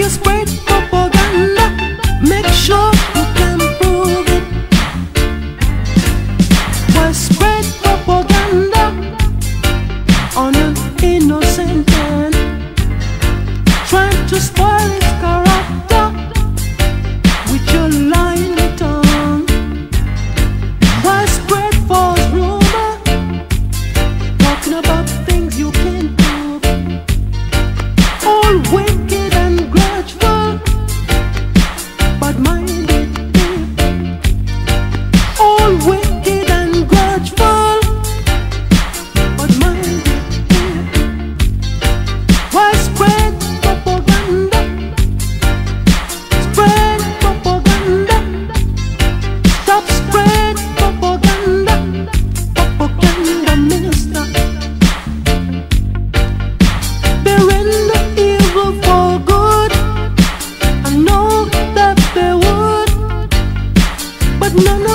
you spread propaganda. Make sure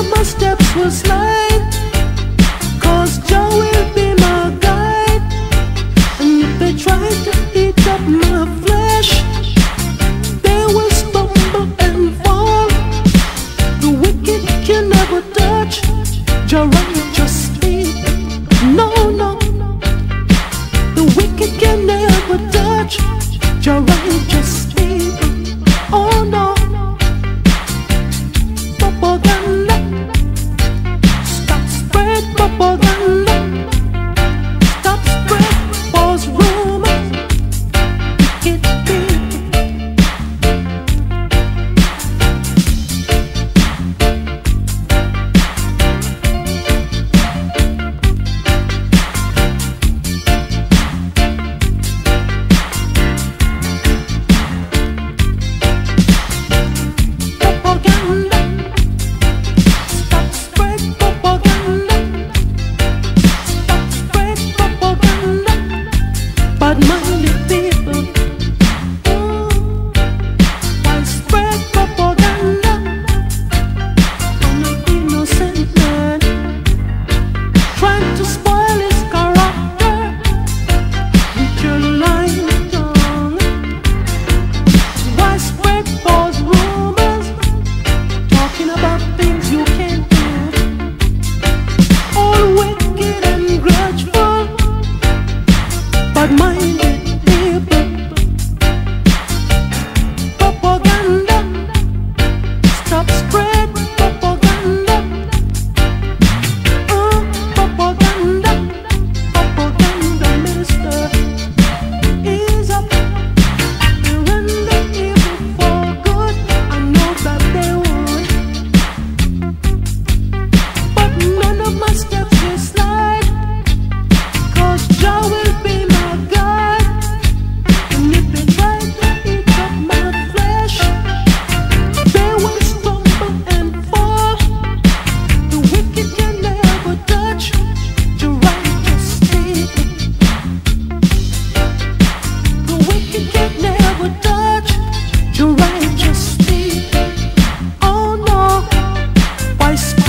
my steps will slide Cause Joey mind.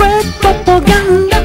fue propaganda.